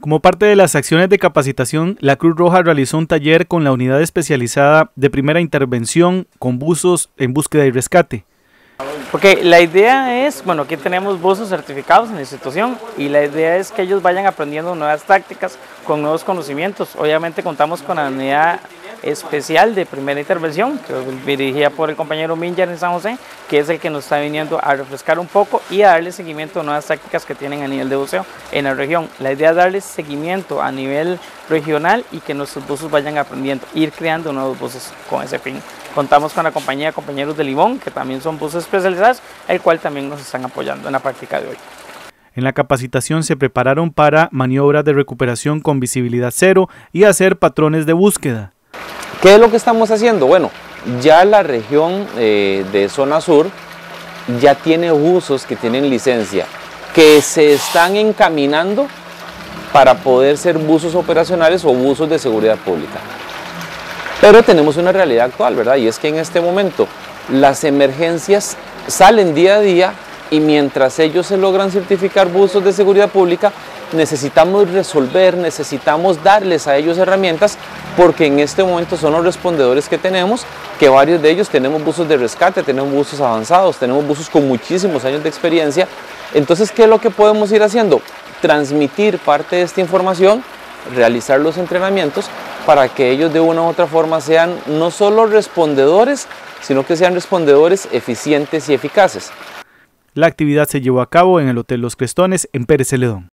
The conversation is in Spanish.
Como parte de las acciones de capacitación, la Cruz Roja realizó un taller con la unidad especializada de primera intervención con buzos en búsqueda y rescate. Porque la idea es, bueno, aquí tenemos buzos certificados en la institución y la idea es que ellos vayan aprendiendo nuevas tácticas con nuevos conocimientos. Obviamente contamos con la unidad especial de primera intervención, que dirigida por el compañero Minjar en San José, que es el que nos está viniendo a refrescar un poco y a darle seguimiento a nuevas tácticas que tienen a nivel de buceo en la región. La idea es darle seguimiento a nivel regional y que nuestros buzos vayan aprendiendo, ir creando nuevos buzos con ese fin. Contamos con la compañía de compañeros de Limón, que también son buzos especializados, el cual también nos están apoyando en la práctica de hoy. En la capacitación se prepararon para maniobras de recuperación con visibilidad cero y hacer patrones de búsqueda. ¿Qué es lo que estamos haciendo? Bueno, ya la región eh, de zona sur ya tiene buzos que tienen licencia, que se están encaminando para poder ser buzos operacionales o buzos de seguridad pública. Pero tenemos una realidad actual, ¿verdad? Y es que en este momento las emergencias salen día a día y mientras ellos se logran certificar buzos de seguridad pública, necesitamos resolver, necesitamos darles a ellos herramientas porque en este momento son los respondedores que tenemos, que varios de ellos tenemos buzos de rescate, tenemos buzos avanzados, tenemos buzos con muchísimos años de experiencia. Entonces, ¿qué es lo que podemos ir haciendo? Transmitir parte de esta información, realizar los entrenamientos para que ellos de una u otra forma sean no solo respondedores, sino que sean respondedores eficientes y eficaces. La actividad se llevó a cabo en el Hotel Los Crestones en Pérez Celedón.